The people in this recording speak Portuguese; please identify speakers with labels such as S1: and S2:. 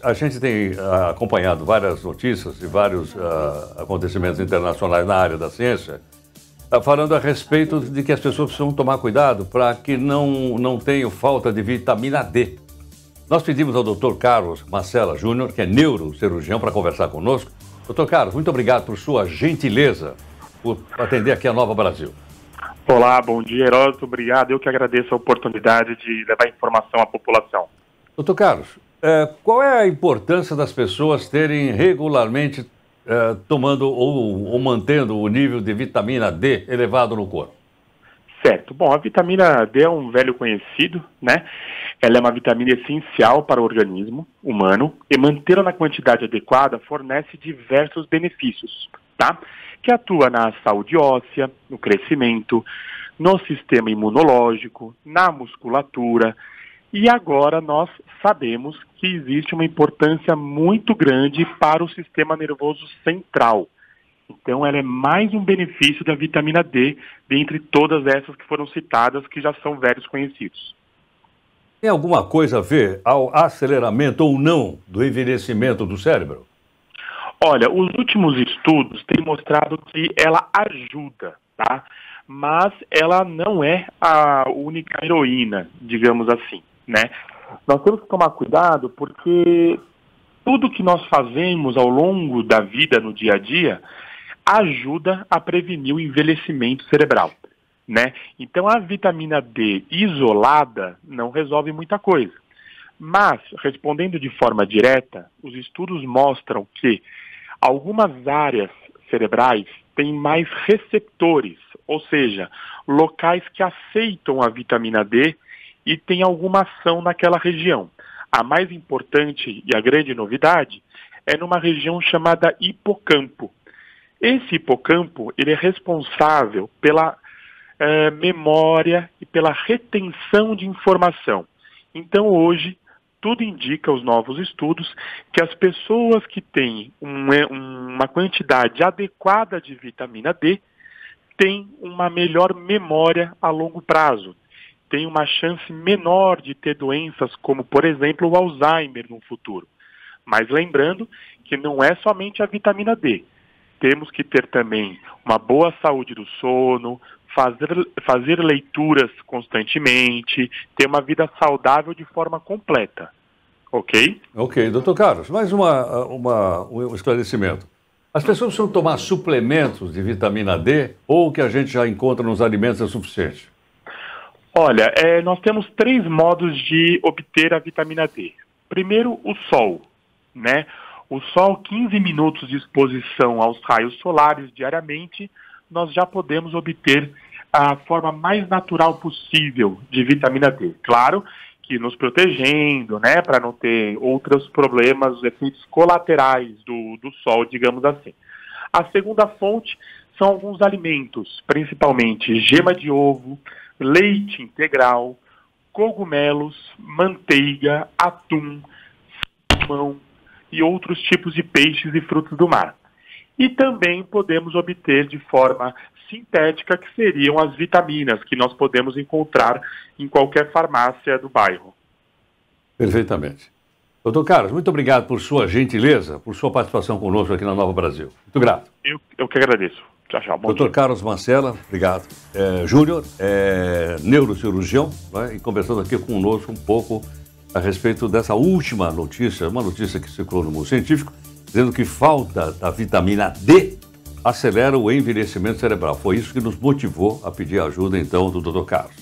S1: A gente tem uh, acompanhado várias notícias e vários uh, acontecimentos internacionais na área da ciência, uh, falando a respeito de que as pessoas precisam tomar cuidado para que não, não tenham falta de vitamina D. Nós pedimos ao Dr. Carlos Marcela Júnior, que é neurocirurgião, para conversar conosco. Doutor Carlos, muito obrigado por sua gentileza por atender aqui a Nova Brasil.
S2: Olá, bom dia, Heródoto. Obrigado. Eu que agradeço a oportunidade de levar informação à população.
S1: Doutor Carlos, é, qual é a importância das pessoas terem regularmente é, tomando ou, ou mantendo o nível de vitamina D elevado no corpo?
S2: Certo. Bom, a vitamina D é um velho conhecido, né? Ela é uma vitamina essencial para o organismo humano e mantê-la na quantidade adequada fornece diversos benefícios, tá? Que atua na saúde óssea, no crescimento, no sistema imunológico, na musculatura, e agora nós sabemos que existe uma importância muito grande para o sistema nervoso central. Então, ela é mais um benefício da vitamina D, dentre todas essas que foram citadas, que já são velhos conhecidos.
S1: Tem alguma coisa a ver ao aceleramento ou não do envelhecimento do cérebro?
S2: Olha, os últimos estudos têm mostrado que ela ajuda, tá? Mas ela não é a única heroína, digamos assim né? Nós temos que tomar cuidado porque tudo que nós fazemos ao longo da vida no dia a dia ajuda a prevenir o envelhecimento cerebral, né? Então a vitamina D isolada não resolve muita coisa. Mas, respondendo de forma direta, os estudos mostram que algumas áreas cerebrais têm mais receptores, ou seja, locais que aceitam a vitamina D e tem alguma ação naquela região. A mais importante e a grande novidade é numa região chamada hipocampo. Esse hipocampo ele é responsável pela eh, memória e pela retenção de informação. Então hoje tudo indica os novos estudos que as pessoas que têm um, uma quantidade adequada de vitamina D têm uma melhor memória a longo prazo, tem uma chance menor de ter doenças como, por exemplo, o Alzheimer no futuro. Mas lembrando que não é somente a vitamina D. Temos que ter também uma boa saúde do sono, fazer, fazer leituras constantemente, ter uma vida saudável de forma completa. Ok?
S1: Ok, doutor Carlos, mais uma, uma, um esclarecimento. As pessoas precisam tomar suplementos de vitamina D ou o que a gente já encontra nos alimentos é suficiente?
S2: Olha, é, nós temos três modos de obter a vitamina D. Primeiro, o sol, né? O sol, 15 minutos de exposição aos raios solares diariamente, nós já podemos obter a forma mais natural possível de vitamina D. Claro que nos protegendo, né, para não ter outros problemas, efeitos colaterais do, do sol, digamos assim. A segunda fonte são alguns alimentos, principalmente gema de ovo, leite integral, cogumelos, manteiga, atum, salmão e outros tipos de peixes e frutos do mar. E também podemos obter de forma sintética, que seriam as vitaminas que nós podemos encontrar em qualquer farmácia do bairro.
S1: Perfeitamente. Doutor Carlos, muito obrigado por sua gentileza, por sua participação conosco aqui na Nova Brasil. Muito grato.
S2: Eu, eu que agradeço. Tchau, tchau.
S1: Bom Doutor dia. Carlos Marcela, obrigado. É, Júnior, é, neurocirurgião, né, e conversando aqui conosco um pouco a respeito dessa última notícia, uma notícia que circulou no mundo científico, dizendo que falta da vitamina D acelera o envelhecimento cerebral. Foi isso que nos motivou a pedir ajuda, então, do Dr. Carlos.